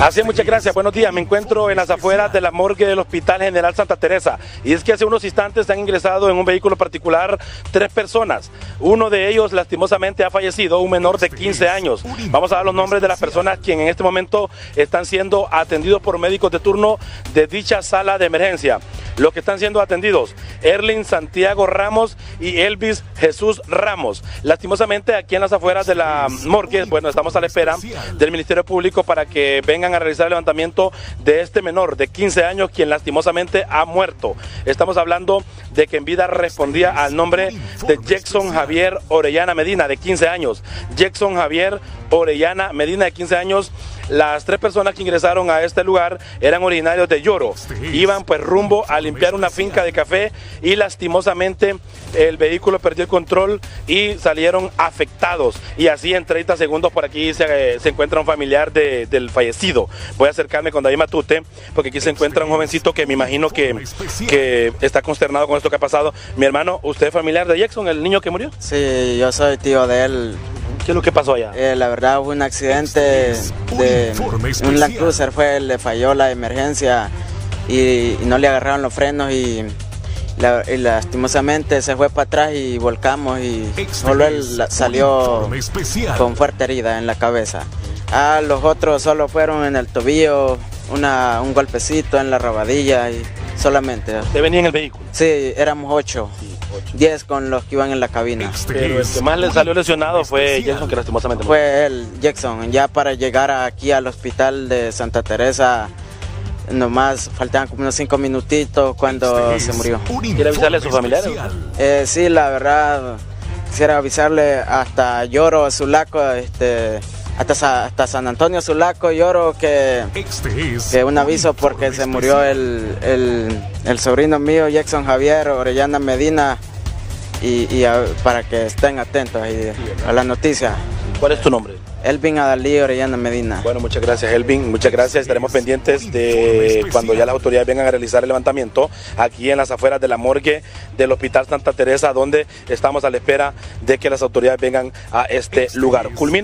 Así muchas gracias. Buenos días. Me encuentro en las afueras de la morgue del Hospital General Santa Teresa. Y es que hace unos instantes han ingresado en un vehículo particular tres personas. Uno de ellos lastimosamente ha fallecido, un menor de 15 años. Vamos a dar los nombres de las personas quienes en este momento están siendo atendidos por médicos de turno de dicha sala de emergencia. Los que están siendo atendidos, Erling Santiago Ramos y Elvis Jesús Ramos. Lastimosamente aquí en las afueras de la morgue, bueno, estamos a la espera del Ministerio Público para que vengan a realizar el levantamiento de este menor de 15 años quien lastimosamente ha muerto. Estamos hablando de que en vida respondía al nombre de Jackson Javier Orellana Medina de 15 años. Jackson Javier Orellana Medina de 15 años. Las tres personas que ingresaron a este lugar eran originarios de Lloro. Iban pues rumbo a limpiar una finca de café y lastimosamente el vehículo perdió el control y salieron afectados. Y así en 30 segundos por aquí se, se encuentra un familiar de, del fallecido. Voy a acercarme con David Matute porque aquí se encuentra un jovencito que me imagino que, que está consternado con esto que ha pasado. Mi hermano, ¿usted es familiar de Jackson, el niño que murió? Sí, yo soy tío de él. ¿Qué es lo que pasó allá? Eh, la verdad hubo un accidente de un Land Cruiser fue, le falló la emergencia y, y no le agarraron los frenos y, la- y lastimosamente se fue para atrás y volcamos y solo él la- salió con fuerte herida en la cabeza. Ah, los otros solo fueron en el tobillo, una, un golpecito en la rabadilla y solamente. ¿Usted venía en el vehículo? Sí, éramos ocho. Diez con los que iban en la cabina. Pero el que más le salió lesionado fue Jackson, que lastimosamente. Fue él, Jackson. Ya para llegar aquí al hospital de Santa Teresa, nomás faltaban como unos cinco minutitos cuando se murió. ¿Quiere avisarle a sus familiares? Eh, sí, la verdad, quisiera avisarle hasta Lloro, Zulaco, este, hasta, Sa- hasta San Antonio, Zulaco, Lloro, que, que un aviso porque se murió el, el, el sobrino mío, Jackson Javier Orellana Medina, y, y a- para que estén atentos ahí a la noticia. ¿Cuál es tu nombre? Elvin Adalí Orellana Medina. Bueno, muchas gracias, Elvin. Muchas gracias. Estaremos pendientes de cuando ya las autoridades vengan a realizar el levantamiento aquí en las afueras de la morgue del Hospital Santa Teresa, donde estamos a la espera de que las autoridades vengan a este lugar. Culmina